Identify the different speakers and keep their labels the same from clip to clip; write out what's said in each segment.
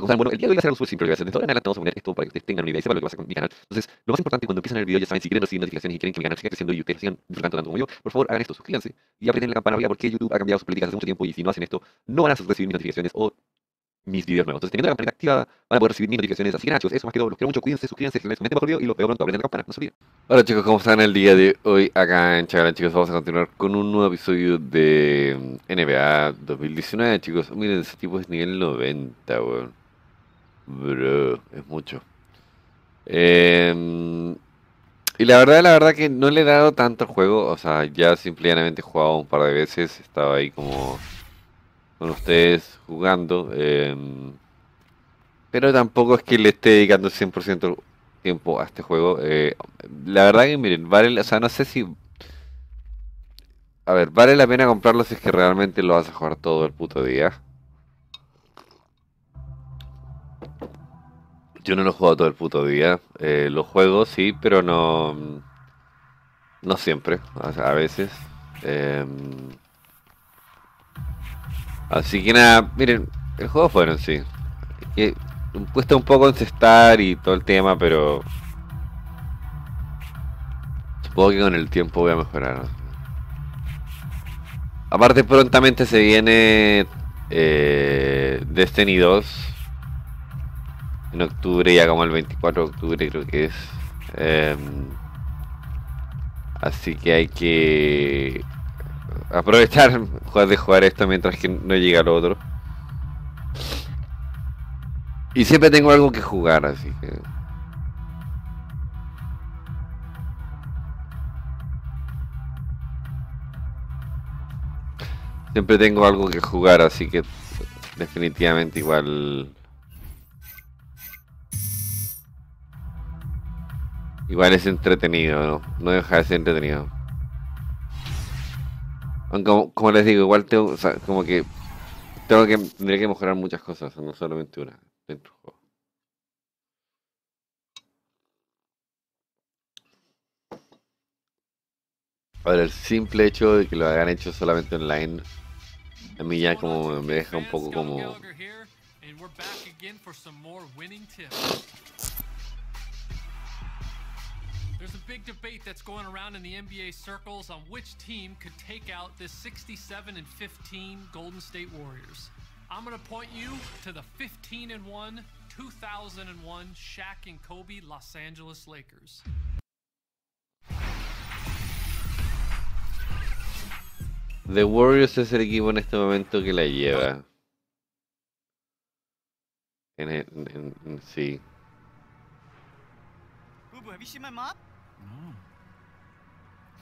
Speaker 1: bueno, el día de hoy va a ser algo súper simple. Lo hacer. De ahora en adelante vamos a poner esto para que ustedes tengan una idea y sepan lo que pasa con mi canal. Entonces, lo más importante cuando empiezan el video, ya saben, si quieren recibir notificaciones y quieren que mi canal siga creciendo y ustedes sigan disfrutando tanto como yo, por favor hagan esto, suscríbanse y aprieten la campana arriba porque YouTube ha cambiado sus políticas hace mucho tiempo y si no hacen esto, no van a recibir mis notificaciones o mis videos nuevos. Entonces, teniendo la campanita activa, van a poder recibir mis notificaciones. Así que nada, chicos, eso más que todo. Los quiero mucho. Cuídense, suscríbanse, les comenten por video y los veo pronto. Aprieten la campana, no se olviden.
Speaker 2: Hola chicos, ¿cómo están el día de hoy acá en Chagalan? Chicos, vamos a continuar con un nuevo episodio de NBA 2019, chicos. Miren, ese tipo es nivel 90, weón. Bro, es mucho. Eh, y la verdad, la verdad que no le he dado tanto juego. O sea, ya simplemente he jugado un par de veces. Estaba ahí como con ustedes jugando. eh, pero tampoco es que le esté dedicando 100% tiempo a este juego. eh, la verdad que miren, vale, o sea, no sé si... A ver, vale la pena comprarlo si es que realmente lo vas a jugar todo el puto día. Yo no lo juego todo el puto día. eh, lo juego, sí, pero no... No siempre, a veces. em, así que nada, miren, el juego en sí. Que cuesta un poco encestar y todo el tema, pero... Supongo que con el tiempo voy a mejorar. Aparte prontamente se viene eh, Destiny 2 en octubre, ya como el 24 de octubre creo que es. Em, así que hay que aprovechar de jugar esto mientras que no llega lo otro. Y siempre tengo algo que jugar, así que... Siempre tengo algo que jugar, así que definitivamente igual... Igual es entretenido, ¿no? No deja de ser entretenido. Aunque como, les digo, igual tengo, como que tengo que tendría que mejorar muchas cosas, no solamente una dentro del juego. Ahora, el simple hecho de que lo hayan hecho solamente online, a mí ya como me deja un poco como...
Speaker 3: There's a big debate that's going around in the NBA circles on which team could take out this 67 and 15 Golden State Warriors. I'm going to point you to the 15 and 1 2001 Shaq and Kobe Los Angeles Lakers.
Speaker 2: The Warriors es el equipo en este momento que la lleva. En, el- en- en- sí.
Speaker 4: Boo Boo, have you seen my mop?
Speaker 5: No.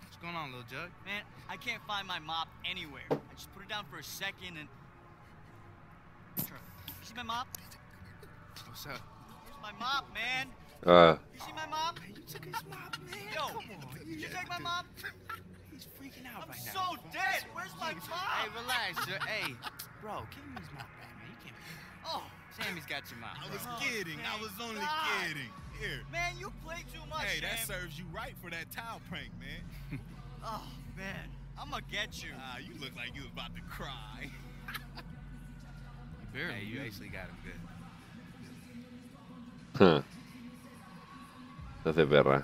Speaker 5: What's going on, little Jug?
Speaker 4: Man, I can't find my mop anywhere. I just put it down for a second and. Sure. You see my mop?
Speaker 5: What's up?
Speaker 4: Here's my mop, man.
Speaker 2: Ah,
Speaker 4: You see my mop?
Speaker 5: You took his mop, man.
Speaker 4: Yo,
Speaker 5: Come on.
Speaker 4: Did you take my mop?
Speaker 5: He's freaking out
Speaker 4: I'm
Speaker 5: right
Speaker 4: so
Speaker 5: now.
Speaker 4: dead. Where's my mop?
Speaker 5: Hey, relax, Jug. Hey, bro, give him his mop back, man. You can't.
Speaker 4: Oh,
Speaker 5: Sammy's got your mop.
Speaker 6: I was
Speaker 4: Oh,
Speaker 6: kidding. I was only
Speaker 4: God.
Speaker 6: kidding. Here.
Speaker 4: man, you play too much,
Speaker 6: Hey, that
Speaker 4: Sam.
Speaker 6: serves you right for that towel prank, man.
Speaker 4: Oh, man. I'm gonna get you.
Speaker 6: Ah, you look like you was about to cry.
Speaker 5: You barely. Hey, you actually got him good.
Speaker 2: huh. Sé, perra.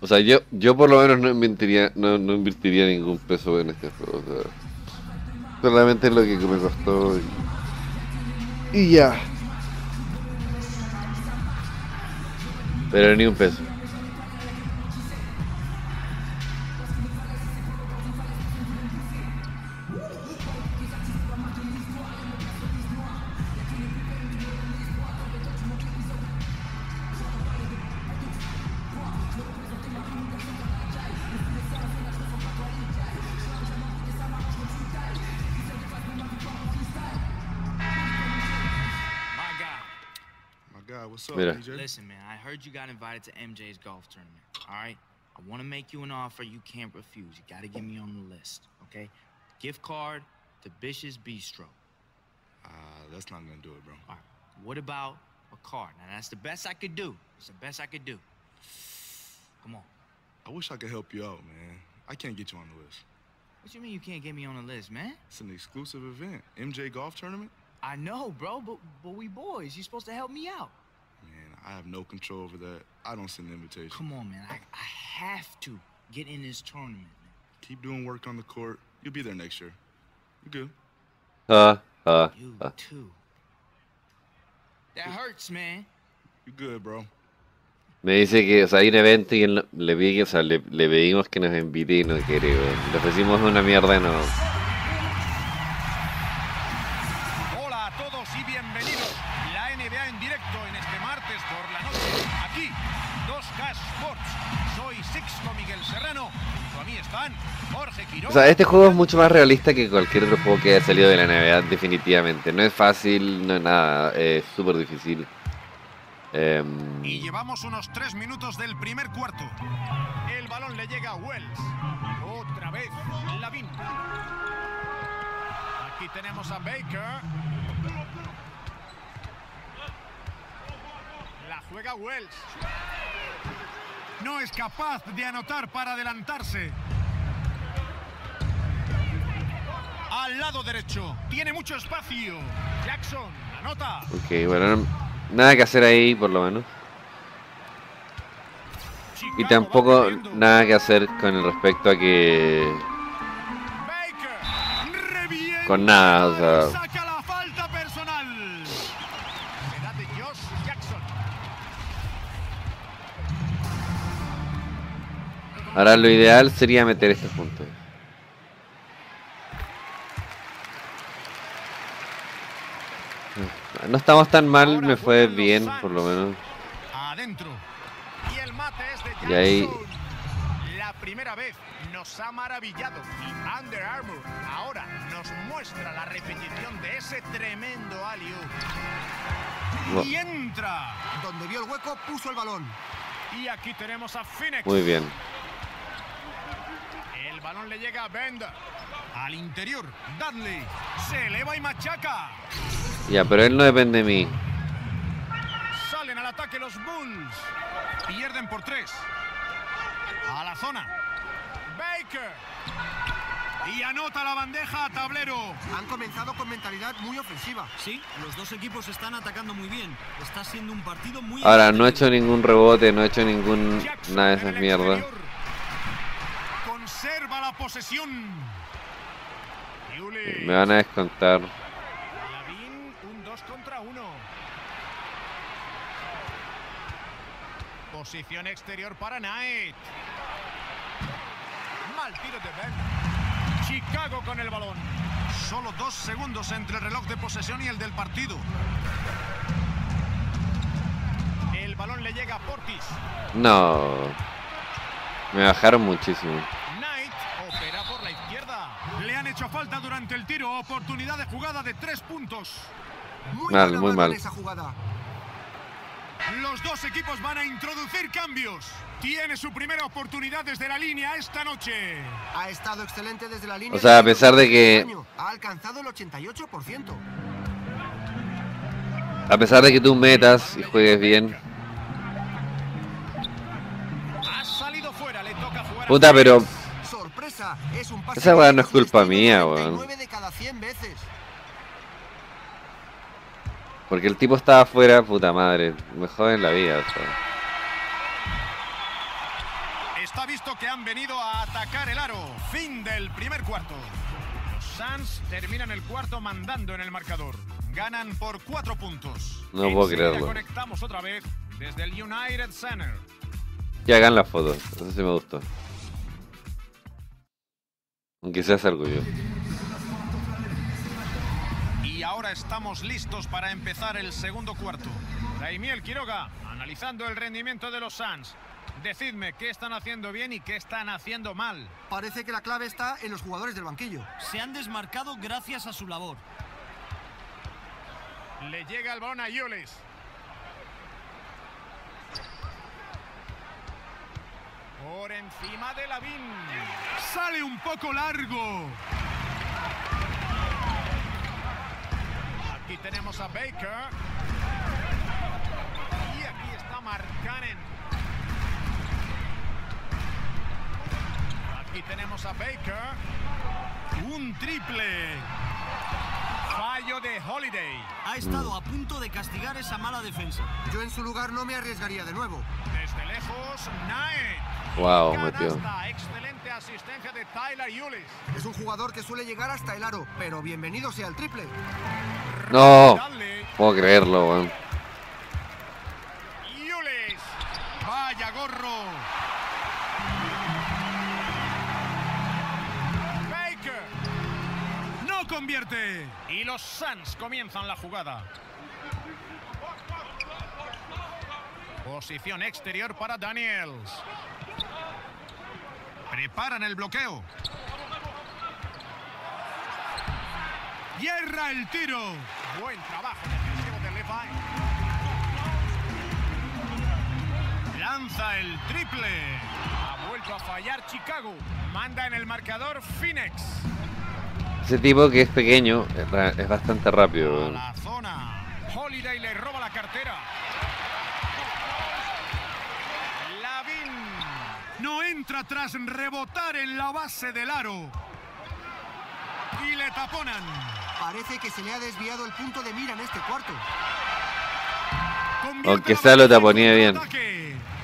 Speaker 2: O sea, yo, yo por lo menos no invertiría, no, no invertiría ningún peso en este juego. o sea, solamente lo que me costó y, y ya. Pero ni un peso.
Speaker 5: Heard you got invited to MJ's golf tournament. All right? I want to make you an offer you can't refuse. You got to get me on the list, okay? Gift card to Bish's Bistro.
Speaker 6: Uh, that's not gonna do it, bro.
Speaker 5: All right. What about a car? Now, that's the best I could do. It's the best I could do. Come on.
Speaker 6: I wish I could help you out, man. I can't get you on the list.
Speaker 5: What you mean you can't get me on the list, man?
Speaker 6: It's an exclusive event. MJ Golf Tournament?
Speaker 5: I know, bro, but but we boys. You're supposed to help me out.
Speaker 6: Man, I have no control over that. I don't send invitations.
Speaker 5: Come on, man. I, I have to get in this tournament, man.
Speaker 6: Keep doing work on the court. You'll be there next year. You good?
Speaker 2: Ah, ah,
Speaker 5: You
Speaker 2: ah.
Speaker 5: too. That hurts, man.
Speaker 6: You good, bro.
Speaker 2: Me dice que, o sea, hay un evento y él le pedí o sea, le, le pedimos que nos invite y no quiere, weón. Le ofrecimos una mierda y no. O sea, este juego es mucho más realista que cualquier otro juego que haya salido de la NBA, definitivamente. No es fácil, no es nada, es súper difícil. Em,
Speaker 7: Y llevamos unos tres minutos del primer cuarto. El balón le llega a Wells. Otra vez, Lavin. Aquí tenemos a Baker. La juega Wells. No es capaz de anotar para adelantarse. Al lado derecho. Tiene mucho espacio. Jackson anota.
Speaker 2: ok, bueno, no- nada que hacer ahí, por lo menos. Y tampoco nada que hacer con el respecto a que... Con nada, o sea-. Ahora lo ideal sería meter estos puntos. No estamos tan mal, me fue bien, por lo menos.
Speaker 7: Adentro. Y el mate es de
Speaker 2: ahí-
Speaker 7: La primera vez nos ha maravillado. Y Under Armour ahora nos muestra la repetición de ese tremendo alley
Speaker 2: No.
Speaker 7: Y entra.
Speaker 8: Donde vio el hueco, puso el balón.
Speaker 7: Y aquí tenemos a Phoenix.
Speaker 2: Muy bien.
Speaker 7: El balón le llega a Bender. Al interior, Dudley. Se eleva y machaca.
Speaker 2: Ya, pero él no depende de mí.
Speaker 7: Salen al ataque los Bulls. Pierden por tres. A la zona. Baker. Y anota la bandeja a tablero.
Speaker 8: Han comenzado con mentalidad muy ofensiva.
Speaker 9: Sí, los dos equipos están atacando muy bien. Está siendo un partido muy
Speaker 2: Ahora, no he hecho ningún rebote, no he hecho ningún...
Speaker 7: Jackson
Speaker 2: nada de esas mierdas.
Speaker 7: Conserva la posesión.
Speaker 2: Me van a descontar.
Speaker 7: 2 contra 1. Posición exterior para Knight. Mal tiro de Ben. Chicago con el balón. Solo dos segundos entre el reloj de posesión y el del partido. El balón le llega a Portis.
Speaker 2: No. Me bajaron muchísimo.
Speaker 7: Knight opera por la izquierda. Le han hecho falta durante el tiro. Oportunidad de jugada de tres puntos.
Speaker 8: Muy
Speaker 2: Mal, muy mal.
Speaker 8: esa jugada.
Speaker 7: Los dos equipos van a introducir cambios. Tiene su primera oportunidad desde la línea esta noche.
Speaker 8: Ha estado excelente desde la línea.
Speaker 2: O sea, a pesar de que-.
Speaker 8: Ha alcanzado el 88%.
Speaker 2: A pesar de que tú metas y juegues bien.
Speaker 7: Ha salido fuera, le toca jugar.
Speaker 2: Puta, pero...
Speaker 8: Sorpresa, es un pase.
Speaker 2: Esa weá no es culpa mía,
Speaker 8: 99
Speaker 2: weón.
Speaker 8: de cada 100 veces.
Speaker 2: Porque el tipo estaba afuera, puta madre. Me joden la vida, o sea.
Speaker 7: Está visto que han venido a atacar el aro. Fin del primer cuarto. Los Suns terminan el cuarto mandando en el marcador. Ganan por cuatro puntos.
Speaker 2: No puedo creerlo.
Speaker 7: conectamos otra vez desde el United Center.
Speaker 2: Que hagan las fotos. Eso sí me gustó. Aunque seas algo yo.
Speaker 7: Y ahora estamos listos para empezar el segundo cuarto. Daimiel Quiroga, analizando el rendimiento de los Suns. Decidme qué están haciendo bien y qué están haciendo mal.
Speaker 8: Parece que la clave está en los jugadores del banquillo.
Speaker 9: Se han desmarcado gracias a su labor.
Speaker 7: Le llega el balón a Yulis. Por encima de Lavín. Sale un poco largo. Aquí tenemos a Baker. Y aquí está Markkanen. Y tenemos a Baker. Un triple. Fallo de Holiday.
Speaker 9: Ha estado a punto de castigar esa mala defensa.
Speaker 8: Yo en su lugar no me arriesgaría de nuevo.
Speaker 7: Desde lejos, Nae.
Speaker 2: Wow, metió.
Speaker 7: Excelente asistencia de Tyler.
Speaker 8: Es un jugador que suele llegar hasta el aro, pero bienvenido sea el triple.
Speaker 2: No, puedo creerlo, weón.
Speaker 7: Vaya gorro. Baker. No convierte. Y los Suns comienzan la jugada. Posición exterior para Daniels. Preparan el bloqueo. Hierra el tiro. Buen trabajo defensivo de Levi. Lanza el triple. Ha vuelto a fallar Chicago. Manda en el marcador Phoenix.
Speaker 2: Ese tipo que es pequeño es, bastante rápido,
Speaker 7: A la zona. Holiday le roba la cartera. No entra tras rebotar en la base del aro. Y le taponan.
Speaker 8: Parece que se le ha desviado el punto de mira en este cuarto.
Speaker 7: Convierte
Speaker 2: Aunque sea, lo taponea bien.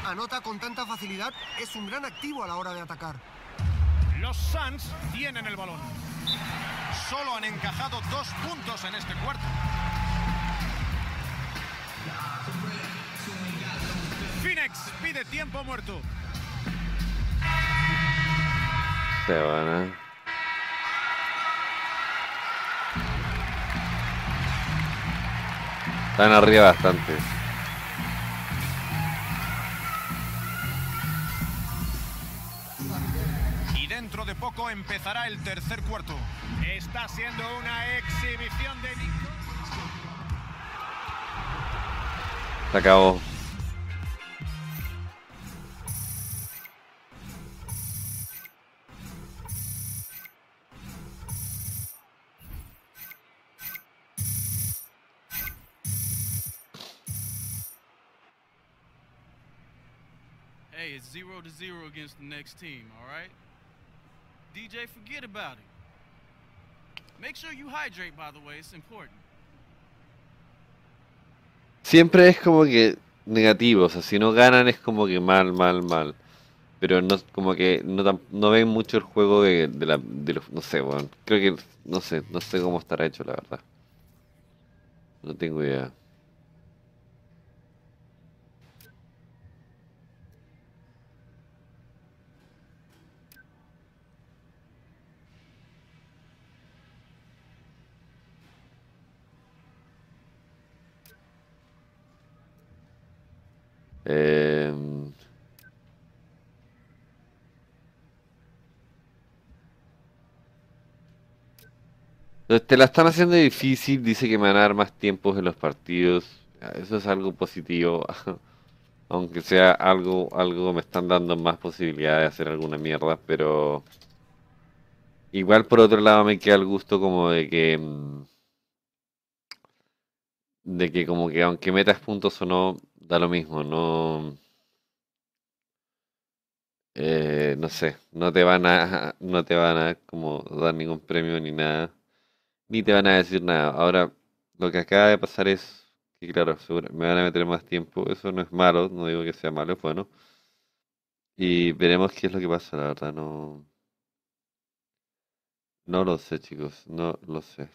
Speaker 8: Anota con tanta facilidad, es un gran activo a la hora de atacar.
Speaker 7: Los Suns tienen el balón. Solo han encajado dos puntos en este cuarto. Phoenix pide tiempo muerto.
Speaker 2: Se van a... Están arriba bastante.
Speaker 7: Y dentro de poco empezará el tercer cuarto. Está siendo una exhibición de.
Speaker 2: Se acabó.
Speaker 10: Zero to zero against the next team, all right? DJ, forget about it. Make sure you hydrate, by the way, it's important.
Speaker 2: Siempre es como que negativo, o sea, si no ganan es como que mal, mal, mal. Pero no, como que no, no ven mucho el juego de, de la, de los, no sé, weón. Creo que, no sé, no sé cómo estará hecho, la verdad. No tengo idea. Em, Te la están haciendo difícil, dice que me van a dar más tiempos en los partidos. Ah, Eso es algo positivo. Aunque sea algo, algo me están dando más posibilidad de hacer alguna mierda, pero igual por otro lado me queda el gusto como de que mm, de que como que aunque metas puntos o no, da lo mismo, no eh, no sé, no te van a no te van a como dar ningún premio ni nada, ni te van a decir nada. Ahora, lo que acaba de pasar es que claro, me van a meter más tiempo, eso no es malo, no digo que sea malo, es bueno. Y veremos qué es lo que pasa, la verdad, no no lo sé, chicos, no lo sé.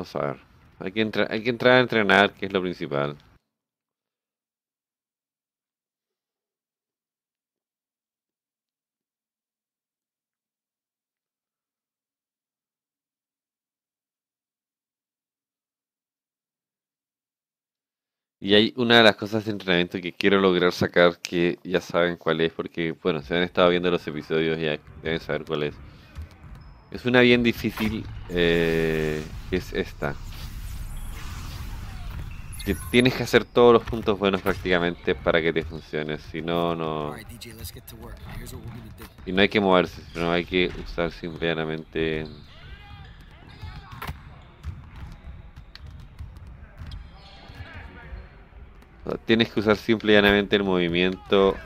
Speaker 2: Vamos a ver. Hay que entrar, hay que entrar a entrenar, que es lo principal. Y hay una de las cosas de entrenamiento que quiero lograr sacar, que ya saben cuál es, porque, bueno, si han estado viendo los episodios ya deben saber cuál es. Es una bien difícil, eh, que es esta. ti- tienes que hacer todos los puntos buenos prácticamente para que te funcione. Si no, no. Y no hay que moverse, sino hay que usar simplemente. Tienes que usar simple y llanamente el movimiento.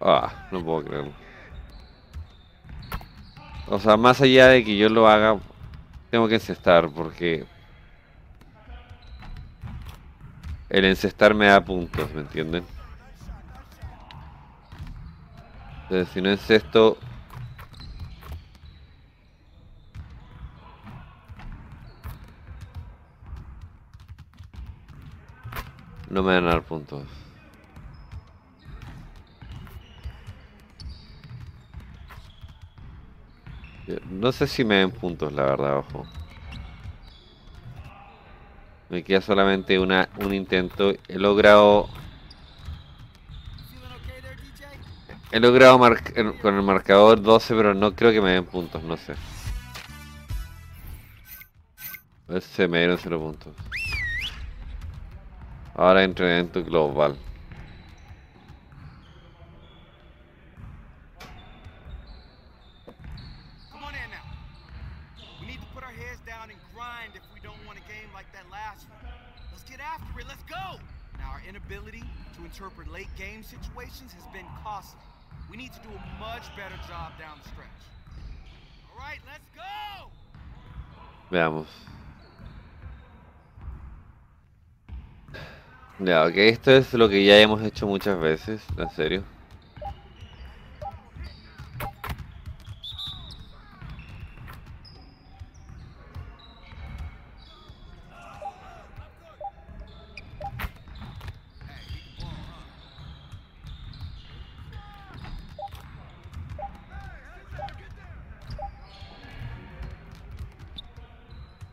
Speaker 2: Ah, no puedo creerlo. O sea, más allá de que yo lo haga, tengo que encestar porque el encestar me da puntos, ¿me entienden? Entonces, si no encesto... No me van a dar puntos. Yo No sé si me den puntos, la verdad, ojo. Me queda solamente una, un intento. He logrado. He logrado con el marcador 12, pero no creo que me den puntos, no sé. Se me dieron 0 puntos. Ahora entrenamiento global. Veamos. Ya, ok, esto es lo que ya hemos hecho muchas veces, en serio.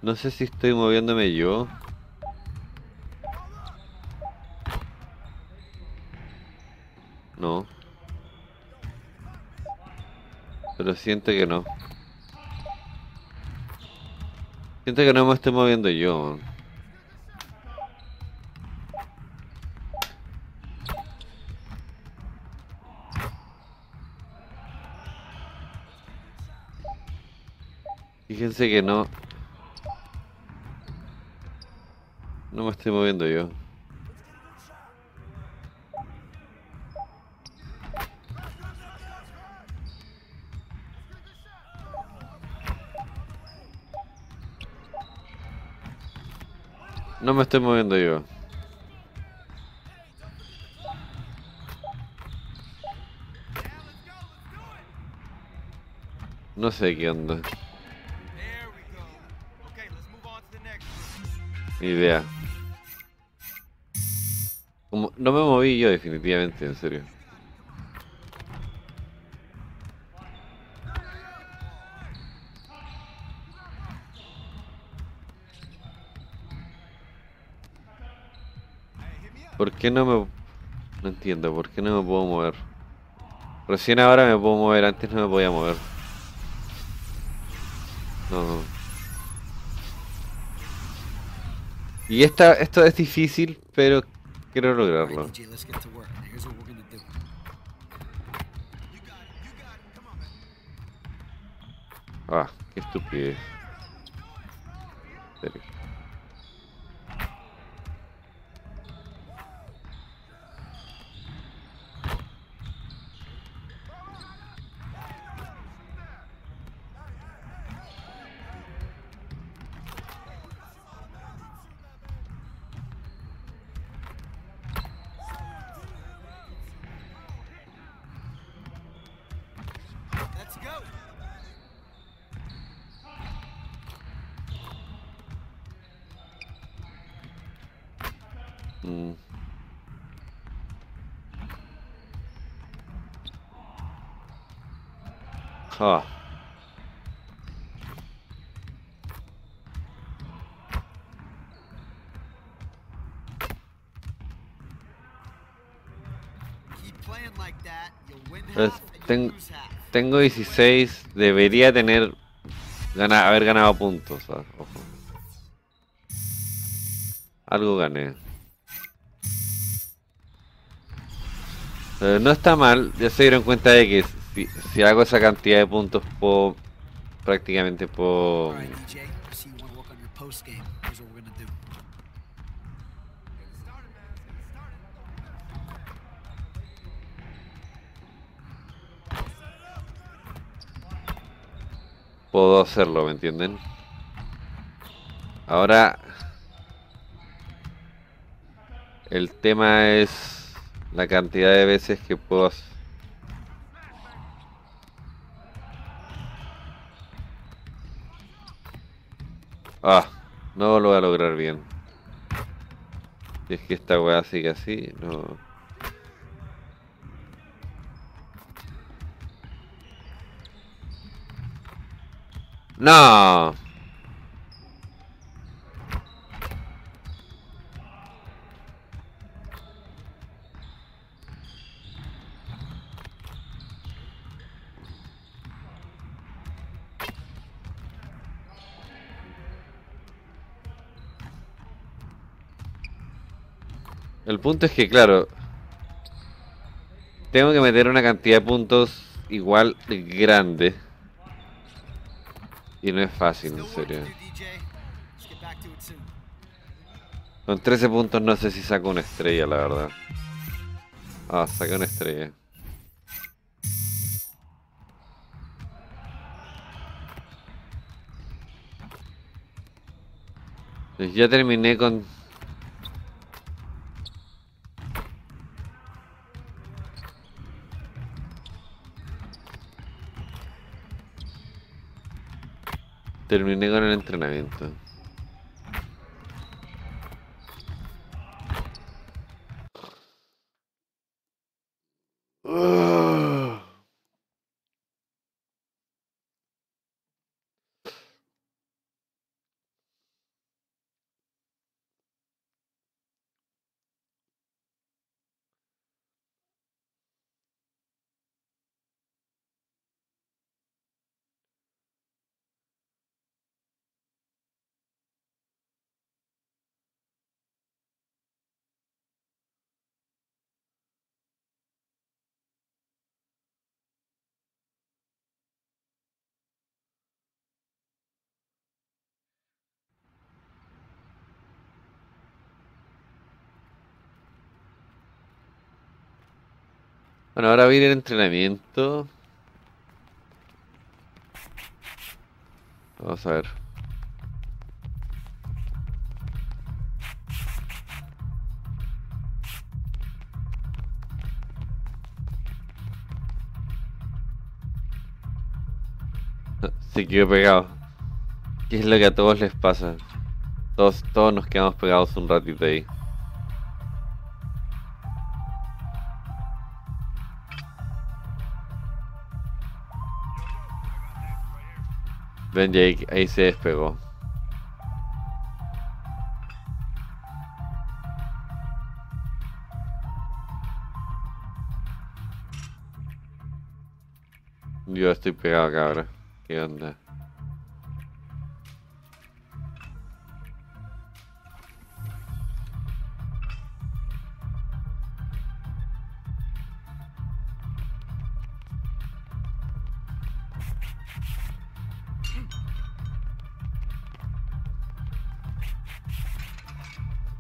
Speaker 2: No sé si estoy moviéndome yo. No. Pero siento que no. Siento que no me estoy moviendo yo. Fíjense que no. Me estoy moviendo yo. No me estoy moviendo yo. No sé qué onda. Ni idea. No me moví yo definitivamente, en serio. ¿Por qué no me... No entiendo, ¿por qué no me puedo mover? Recién ahora me puedo mover, antes no me podía mover. No. Y esta, esto es difícil, pero quiero lograrlo. Ah, qué estupidez. En serio. Ten-
Speaker 11: half.
Speaker 2: tengo 16, debería tener haber ganado puntos. ah, ojo. Algo gané. Eh, no está mal, ya se dieron cuenta de que si, si hago esa cantidad de puntos puedo prácticamente puedo puedo hacerlo, ¿me entienden? Ahora el tema es la cantidad de veces que puedo hacer. Ah, no lo voy a lograr bien. Es que esta weá sigue así, no. No. El punto es que, claro, tengo que meter una cantidad de puntos igual de grande. Y no es fácil, en serio. Con 13 puntos no sé si saco una estrella, la verdad. Ah, saqué una estrella. Ya terminé con... Terminé con el entrenamiento. Bueno, ahora viene el entrenamiento. Vamos a ver. Se quedó pegado. ¿Qué es lo que a todos les pasa? Todos, todos nos quedamos pegados un ratito ahí. Ven Jake, ahí se despegó. Yo estoy pegado acá ahora. ¿Qué onda?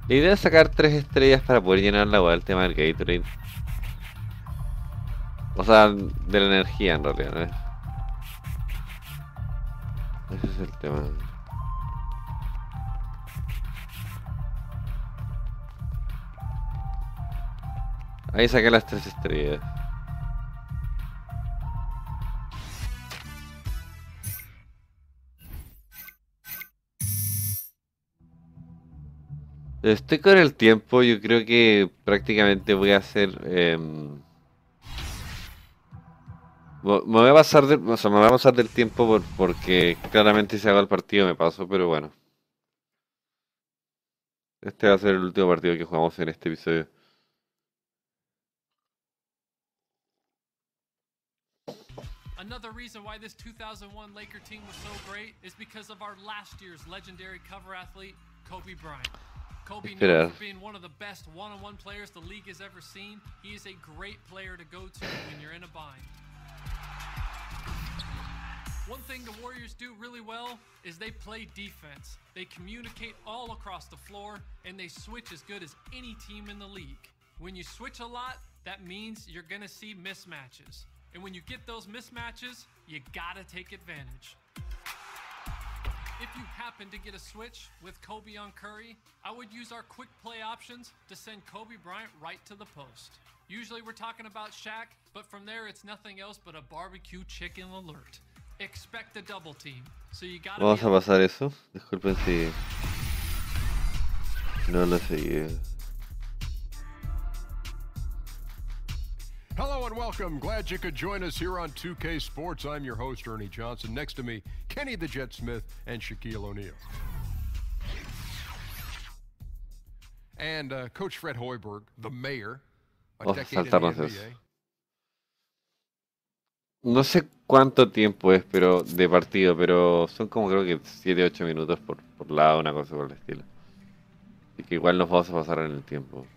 Speaker 2: La idea es sacar tres estrellas para poder llenar la del tema del Gatorade. O sea, de la energía en realidad, ¿no? Ese es el tema. Ahí saqué las tres estrellas. Estoy con el tiempo, yo creo que prácticamente voy a hacer... mo- me voy a pasar del, o sea, me voy a pasar del tiempo por- porque claramente si hago el partido me paso, pero bueno. Este va a ser el último partido que jugamos en este episodio.
Speaker 3: Another reason why this 2001 Laker team was so great is because of our last year's legendary cover athlete, Kobe Bryant. Kobe known for being one of the best one-on-one players the league has ever seen. He is a great player to go to when you're in a bind. One thing the Warriors do really well is they play defense. They communicate all across the floor and they switch as good as any team in the league. When you switch a lot, that means you're going to see mismatches. And when you get those mismatches, you got to take advantage. If you happen to get a switch with Kobe on Curry, I would use our quick play options to send Kobe Bryant right to the post. Usually we're talking about Shaq, but from there it's nothing else but a barbecue chicken alert. Expect a double team. So you gotta
Speaker 2: Vamos a pasar eso. Disculpen si no lo seguí.
Speaker 12: Hello and welcome. Glad you could join us here on 2K Sports. I'm your host, Ernie Johnson. Next to me, Kenny the Jet Smith and Shaquille O'Neal. And uh, Coach Fred Hoiberg, the mayor, a
Speaker 2: Vamos a
Speaker 12: in the. NBA.
Speaker 2: No sé cuánto tiempo es pero de partido, pero son como creo que 7-8 minutos por, por lado, una cosa por el estilo. Así que igual nos vamos a pasar en el tiempo.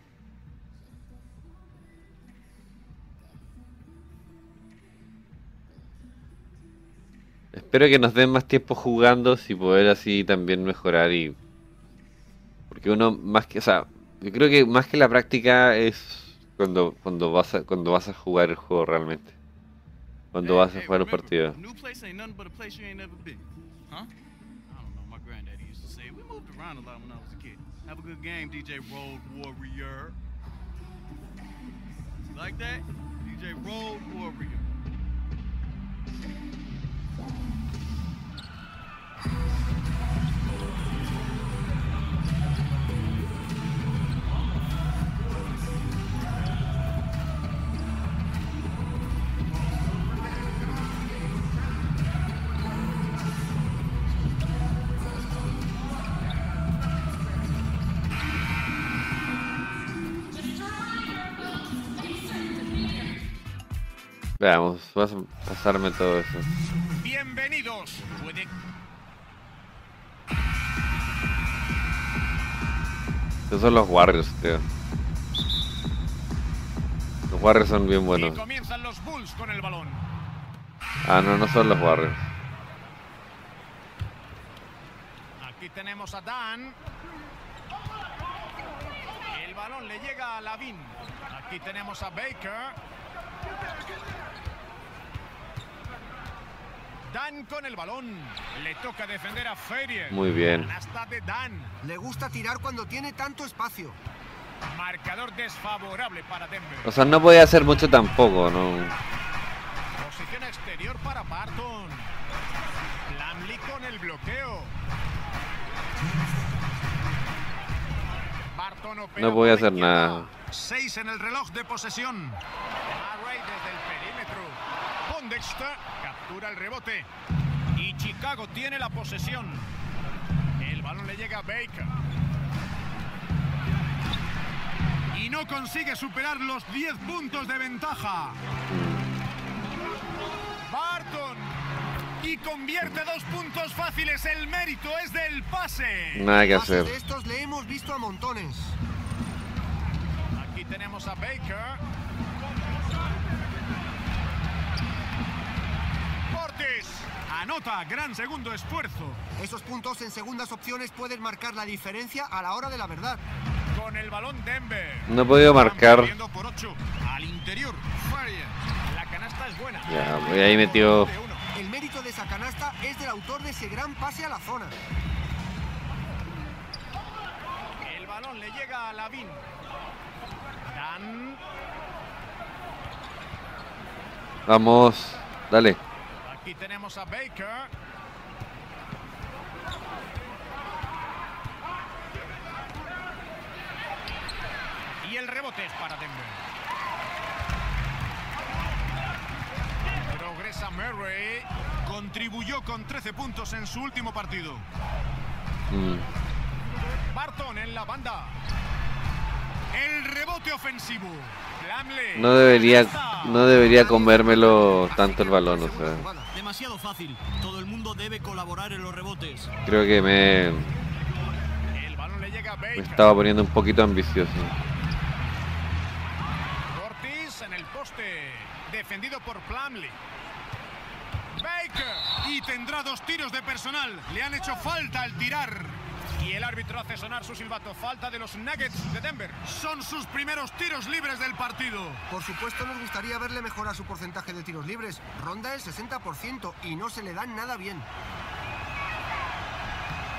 Speaker 2: Espero que nos den más tiempo jugando, si poder así también mejorar y... Porque uno más que, o sea, yo creo que más que la práctica es cuando, cuando vas a, cuando vas a jugar el juego realmente. Cuando vas a jugar un partido.
Speaker 10: Like that? DJ Road Warrior. Thank you.
Speaker 2: Veamos, vas a pasarme todo eso.
Speaker 7: Bienvenidos. Puede
Speaker 2: Esos son los Warriors, tío. Los Warriors son bien buenos.
Speaker 7: Y comienzan los Bulls con el balón.
Speaker 2: Ah, no, no son los Warriors.
Speaker 7: Aquí tenemos a Dan. El balón le llega a Lavin. Aquí tenemos a Baker. Dan con el balón. Le toca defender a Ferrier.
Speaker 2: Muy bien.
Speaker 7: De Dan.
Speaker 8: Le gusta tirar cuando tiene tanto espacio.
Speaker 7: Marcador desfavorable para Denver.
Speaker 2: O sea, no podía hacer mucho tampoco, ¿no?
Speaker 7: Posición exterior para Barton. Lamley con el bloqueo. Barton opera
Speaker 2: No podía hacer nada.
Speaker 7: Seis en el reloj de posesión. Murray desde el perímetro. Pondexter captura el rebote. Y Chicago tiene la posesión. El balón le llega a Baker. Y no consigue superar los 10 puntos de ventaja. Barton. Y convierte dos puntos fáciles. El mérito es del pase.
Speaker 2: Nada que hacer.
Speaker 8: de estos le hemos visto a montones.
Speaker 7: Aquí tenemos a Baker. Portis. Anota, gran segundo esfuerzo.
Speaker 8: Esos puntos en segundas opciones pueden marcar la diferencia a la hora de la verdad.
Speaker 7: Con el balón Denver.
Speaker 2: No he podido marcar.
Speaker 7: Por ocho. Al interior. La canasta es buena.
Speaker 2: Ya, voy ahí
Speaker 7: uno.
Speaker 8: El mérito de esa canasta es del autor de ese gran pase a la zona.
Speaker 7: El balón le llega a Lavin. Dan.
Speaker 2: Vamos, dale.
Speaker 7: Aquí tenemos a Baker. Y el rebote es para Denver. Progresa Murray. Contribuyó con 13 puntos en su último partido.
Speaker 2: Mm.
Speaker 7: Barton en la banda. El rebote ofensivo.
Speaker 2: no debería no debería comérmelo tanto el balón, o sea,
Speaker 9: Demasiado fácil. Todo el mundo debe colaborar en los rebotes.
Speaker 2: creo que me, me estaba poniendo un poquito ambicioso.
Speaker 7: Ortiz en el poste. Defendido por Plumlee. Baker.
Speaker 13: Y tendrá dos tiros de personal. Le han hecho falta al tirar.
Speaker 7: Y el árbitro hace sonar su silbato. Falta de los Nuggets de Denver.
Speaker 13: Son sus primeros tiros libres del partido.
Speaker 8: Por supuesto nos gustaría verle mejorar su porcentaje de tiros libres. Ronda el 60% y no se le dan nada bien.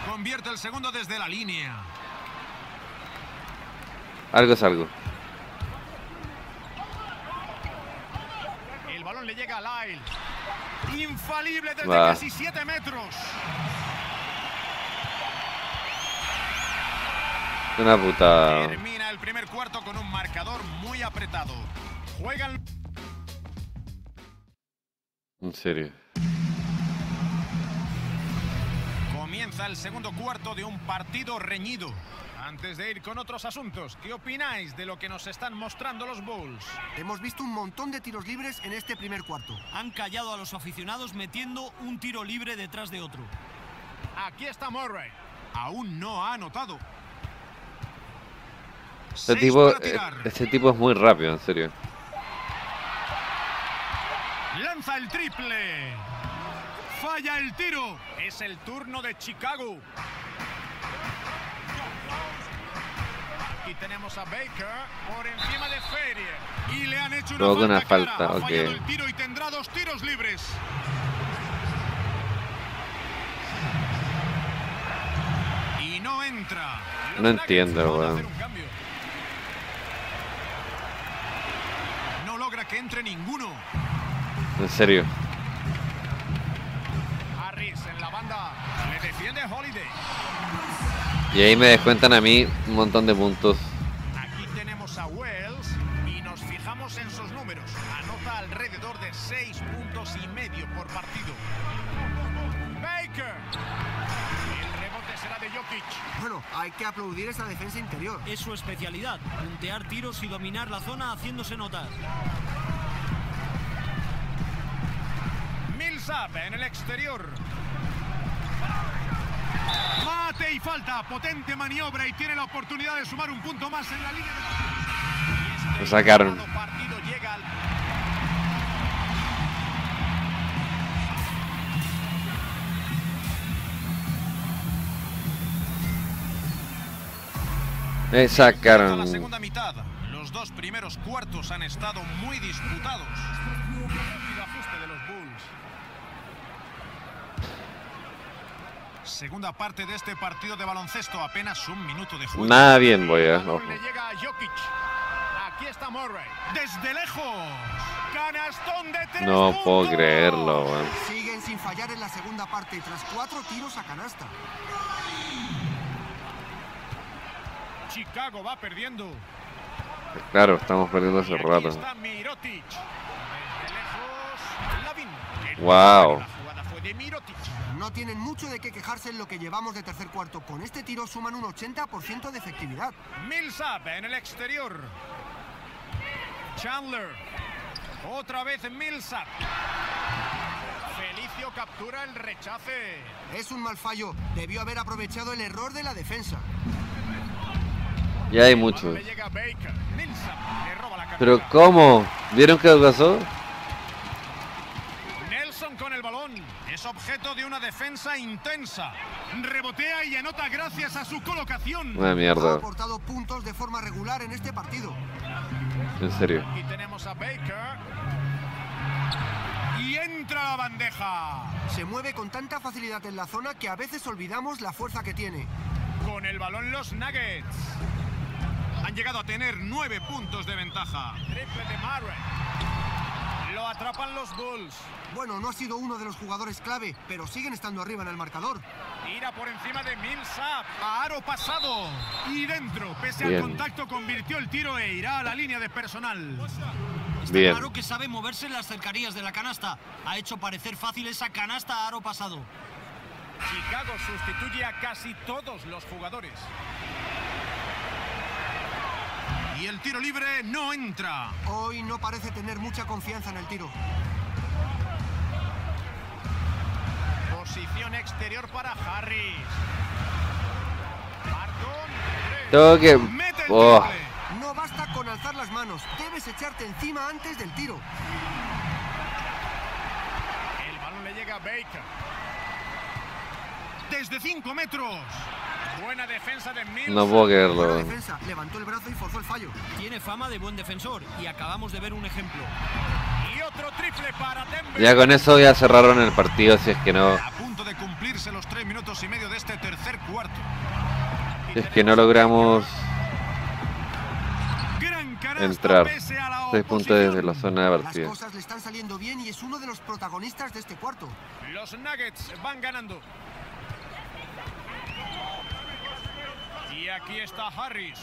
Speaker 13: Convierte el segundo desde la línea.
Speaker 2: Algo es algo.
Speaker 7: El balón le llega a Lyle.
Speaker 13: Infalible desde
Speaker 2: Va.
Speaker 13: casi 7 metros.
Speaker 2: Una puta.
Speaker 7: Termina el primer cuarto con un marcador muy apretado. Juegan
Speaker 2: En serio.
Speaker 7: Comienza el segundo cuarto de un partido reñido. Antes de ir con otros asuntos, ¿qué opináis de lo que nos están mostrando los Bulls?
Speaker 8: Hemos visto un montón de tiros libres en este primer cuarto.
Speaker 9: Han callado a los aficionados metiendo un tiro libre detrás de otro.
Speaker 7: Aquí está Murray. Aún no ha anotado.
Speaker 2: Este tipo, eh, este tipo es muy rápido, en serio.
Speaker 13: Lanza el triple. Falla el tiro.
Speaker 7: Es el turno de Chicago. Aquí tenemos a Baker por encima de Ferrier.
Speaker 13: Y le han hecho una
Speaker 2: una
Speaker 13: falta, Ha
Speaker 2: ok.
Speaker 13: fallado el tiro y tendrá dos tiros libres.
Speaker 7: Y no entra.
Speaker 2: No entiendo, weón.
Speaker 7: hacer un cambio. No logra que entre ninguno.
Speaker 2: En serio.
Speaker 7: Harris en la banda. Le defiende Holiday.
Speaker 2: Y ahí me descuentan a mí un montón de puntos.
Speaker 8: Hay que aplaudir esa defensa interior.
Speaker 9: Es su especialidad, puntear tiros y dominar la zona haciéndose notar.
Speaker 7: Millsap en el exterior.
Speaker 13: Mate y falta. Potente maniobra y tiene la oportunidad de sumar un punto más en la línea. de-
Speaker 2: Lo sacaron. Me sacaron.
Speaker 7: la segunda mitad. Los dos primeros cuartos han estado muy disputados. Rápido ajuste de los Bulls. Segunda parte de este partido de baloncesto, apenas un minuto de juego.
Speaker 2: Nada bien voy a. Ojo.
Speaker 7: le llega a Jokic. Aquí está Murray.
Speaker 13: Desde lejos. Canastón de tres
Speaker 2: No puedo
Speaker 13: puntos.
Speaker 2: creerlo, weón.
Speaker 8: Siguen sin fallar en la segunda parte tras cuatro tiros a canasta.
Speaker 7: Chicago va perdiendo.
Speaker 2: Claro, estamos perdiendo hace rato. Wow.
Speaker 7: La jugada fue de Mirotic.
Speaker 8: No tienen mucho de qué quejarse en lo que llevamos de tercer cuarto. Con este tiro suman un 80% de efectividad.
Speaker 7: Millsap en el exterior. Chandler. Otra vez Millsap. Felicio captura el rechace.
Speaker 8: Es un mal fallo. Debió haber aprovechado el error de la defensa.
Speaker 2: Ya hay muchos. Pero ¿cómo? ¿Vieron qué pasó?
Speaker 7: Nelson con el balón. Es objeto de una defensa intensa.
Speaker 13: Rebotea y anota gracias a su colocación.
Speaker 2: Una
Speaker 8: Ha
Speaker 2: mierda.
Speaker 8: aportado puntos de forma regular en este partido.
Speaker 2: En serio.
Speaker 7: Aquí tenemos a Baker.
Speaker 13: Y entra la bandeja.
Speaker 8: Se mueve con tanta facilidad en la zona que a veces olvidamos la fuerza que tiene.
Speaker 7: Con el balón los Nuggets.
Speaker 13: Han llegado a tener nueve puntos de ventaja.
Speaker 7: Triple de Murray. Lo atrapan los Bulls.
Speaker 8: Bueno, no ha sido uno de los jugadores clave, pero siguen estando arriba en el marcador.
Speaker 7: Tira por encima de Millsap.
Speaker 13: A aro pasado. Y dentro, pese
Speaker 2: Bien.
Speaker 13: al contacto, convirtió el tiro e irá a la línea de personal.
Speaker 9: Está
Speaker 2: Bien.
Speaker 9: claro que sabe moverse en las cercanías de la canasta. Ha hecho parecer fácil esa canasta a aro pasado.
Speaker 7: Chicago sustituye a casi todos los jugadores. Y el tiro libre no entra.
Speaker 8: Hoy no parece tener mucha confianza en el tiro.
Speaker 7: Posición exterior para Harris.
Speaker 2: Tengo que...
Speaker 7: Mete el
Speaker 2: Oh,
Speaker 7: triple.
Speaker 8: No basta con alzar las manos, debes echarte encima antes del tiro.
Speaker 7: El balón le llega a Baker. Desde 5 metros. Buena defensa de Mills.
Speaker 2: no puedo creerlo.
Speaker 8: defensa, levantó el brazo y forzó el fallo.
Speaker 9: Tiene fama de buen defensor y acabamos de ver un ejemplo.
Speaker 7: Y otro triple para Denver.
Speaker 2: Ya con eso ya cerraron el partido, si es que no...
Speaker 7: A punto de cumplirse los tres minutos y medio de este tercer cuarto.
Speaker 2: Si es que no logramos entrar. Seis puntos desde la zona de
Speaker 8: Las
Speaker 2: partida.
Speaker 8: cosas le están saliendo bien y es uno de los protagonistas de este cuarto.
Speaker 7: Los Nuggets van ganando. Y aquí está Harris.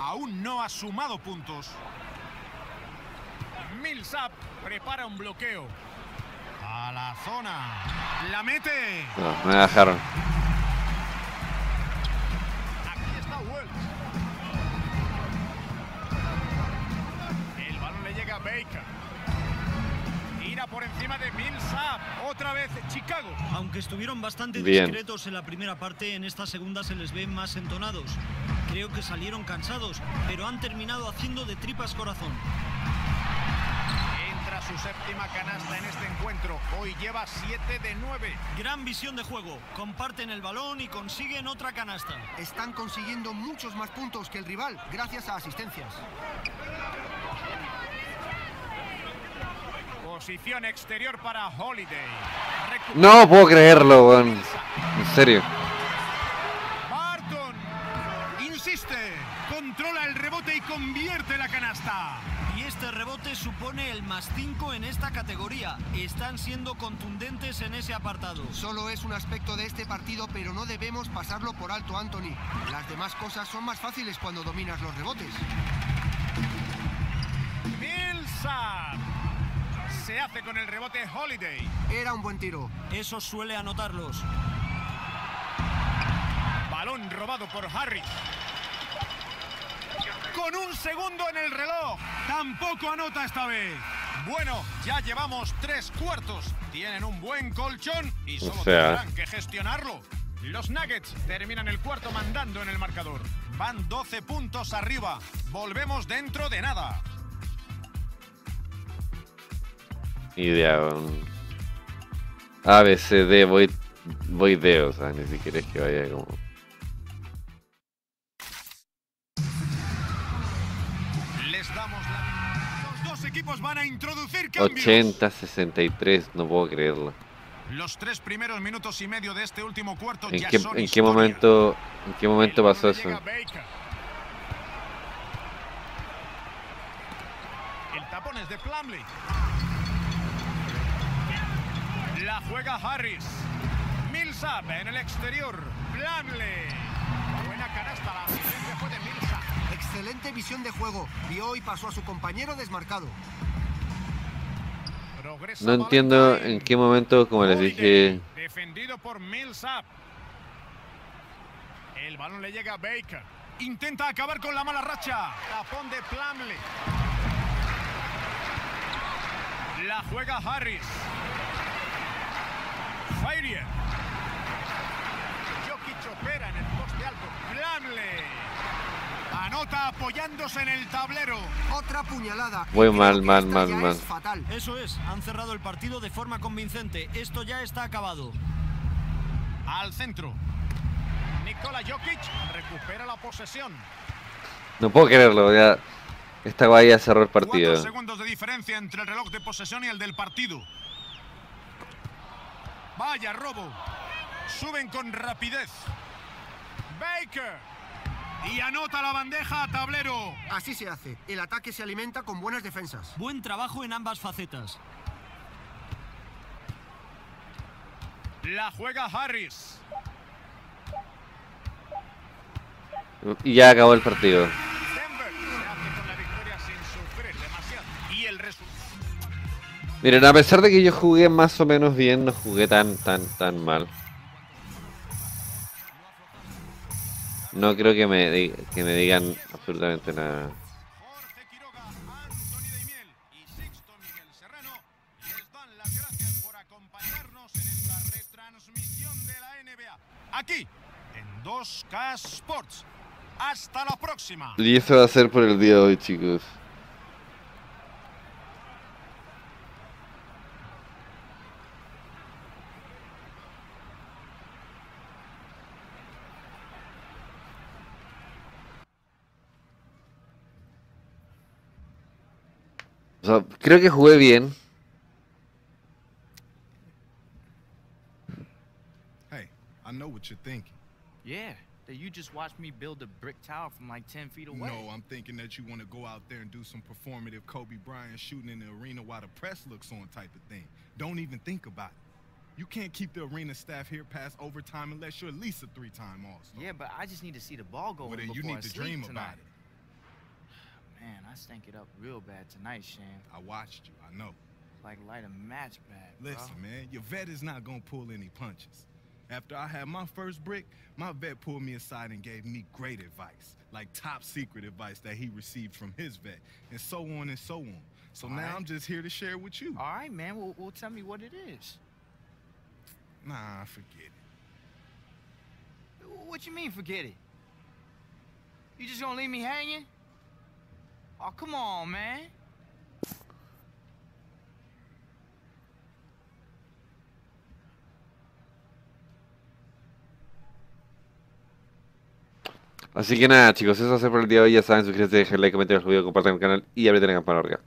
Speaker 7: Aún no ha sumado puntos. Millsap prepara un bloqueo. A la zona. La mete.
Speaker 2: Me dejaron.
Speaker 7: Por encima de Millsap. Otra vez Chicago.
Speaker 9: Aunque estuvieron bastante
Speaker 2: Bien.
Speaker 9: discretos en la primera parte, en esta segunda se les ve más entonados. Creo que salieron cansados, pero han terminado haciendo de tripas corazón.
Speaker 7: Entra su séptima canasta en este encuentro. Hoy lleva 7 de 9.
Speaker 9: Gran visión de juego. Comparten el balón y consiguen otra canasta.
Speaker 8: Están consiguiendo muchos más puntos que el rival gracias a asistencias.
Speaker 7: Posición exterior para Holiday.
Speaker 2: No puedo creerlo, weón. En serio.
Speaker 7: Barton.
Speaker 13: Insiste, controla el rebote y convierte la canasta.
Speaker 9: Y este rebote supone el más 5 en esta categoría. Están siendo contundentes en ese apartado.
Speaker 8: Solo es un aspecto de este partido, pero no debemos pasarlo por alto, Anthony. Las demás cosas son más fáciles cuando dominas los rebotes.
Speaker 7: Millsap. Se hace con el rebote Holiday.
Speaker 8: Era un buen tiro.
Speaker 9: Eso suele anotarlos.
Speaker 7: Balón robado por Harris. Con un segundo en el reloj.
Speaker 13: Tampoco anota esta vez.
Speaker 7: Bueno, ya llevamos tres cuartos. Tienen un buen colchón y solo
Speaker 2: sea.
Speaker 7: tendrán que gestionarlo. Los Nuggets terminan el cuarto mandando en el marcador. Van 12 puntos arriba. Volvemos dentro de nada.
Speaker 2: Idea, weón. A, B, C, D, voy, voy D, o sea, ni siquiera es que vaya como...
Speaker 7: Les damos la...
Speaker 13: Los dos equipos van a introducir cambios.
Speaker 2: 80, 63, no puedo creerlo.
Speaker 7: Los tres primeros minutos y medio de este último cuarto
Speaker 2: ¿En
Speaker 7: ya
Speaker 2: qué,
Speaker 7: son
Speaker 2: en qué momento, en qué momento pasó eso?
Speaker 7: El tapón es de Plumlee. La juega Harris. Millsap en el exterior. Plumlee. Buena canasta. La asistencia fue de Millsap.
Speaker 8: Excelente visión de juego. Vio y pasó a su compañero desmarcado.
Speaker 2: No entiendo en qué momento, como les dije,
Speaker 7: Defendido por Millsap. El balón le llega a Baker. Intenta acabar con la mala racha. Tapón de Plumlee. La juega Harris. Fairier. Jokic opera en el poste alto. Plumlee.
Speaker 13: Anota apoyándose en el tablero.
Speaker 8: Otra puñalada.
Speaker 2: Voy
Speaker 8: Y creo
Speaker 2: mal, mal, mal, mal.
Speaker 8: Es fatal.
Speaker 9: Eso es, han cerrado el partido de forma convincente. Esto ya está acabado.
Speaker 7: Al centro. Nikola Jokic recupera la posesión.
Speaker 2: no puedo creerlo, ya... Esta ya cerró el
Speaker 7: Cuatro
Speaker 2: partido.
Speaker 7: segundos de diferencia entre el reloj de posesión y el del partido. Vaya robo. Suben con rapidez. Baker.
Speaker 13: Y anota la bandeja a tablero.
Speaker 8: Así se hace. El ataque se alimenta con buenas defensas.
Speaker 9: Buen trabajo en ambas facetas.
Speaker 7: La juega Harris.
Speaker 2: Y ya acabó el partido. Miren, a pesar de que yo jugué más o menos bien, no jugué tan, tan, tan mal. No creo que me, que me digan absolutamente nada.
Speaker 7: Aquí, en 2K Sports. Hasta la próxima.
Speaker 2: Y eso va a ser por el día de hoy, chicos. O sea, creo que jugué bien.
Speaker 6: Hey, I know what you're thinking.
Speaker 5: Yeah, that you just watched me build a brick tower from like 10 feet away.
Speaker 6: No, I'm thinking that you want to go out there and do some performative Kobe Bryant shooting in the arena while the press looks on type of thing. Don't even think about it. You can't keep the arena staff here past overtime unless you're at least a three-time All-Star.
Speaker 5: Yeah, but I just need to see the ball go
Speaker 6: Well,
Speaker 5: in
Speaker 6: then you need
Speaker 5: I
Speaker 6: to dream
Speaker 5: tonight.
Speaker 6: about it.
Speaker 5: Man, I stank it up real bad tonight, Shan.
Speaker 6: I watched you. I know.
Speaker 5: Like light a match bag, bro.
Speaker 6: Listen, man, your vet is not gonna pull any punches. After I had my first brick, my vet pulled me aside and gave me great advice, like top secret advice that he received from his vet, and so on and so on. So
Speaker 5: All
Speaker 6: now
Speaker 5: right.
Speaker 6: I'm just here to share with you.
Speaker 5: All right, man. Well, well, tell me what it is.
Speaker 6: Nah, forget it.
Speaker 5: What you mean, forget it? You just gonna leave me hanging? Oh, come on, man.
Speaker 2: Así que nada, chicos, eso a ser por el día de hoy. Ya saben, suscríbanse, dejen like, comenten el video, compartan el canal y aprieten la campana arriba.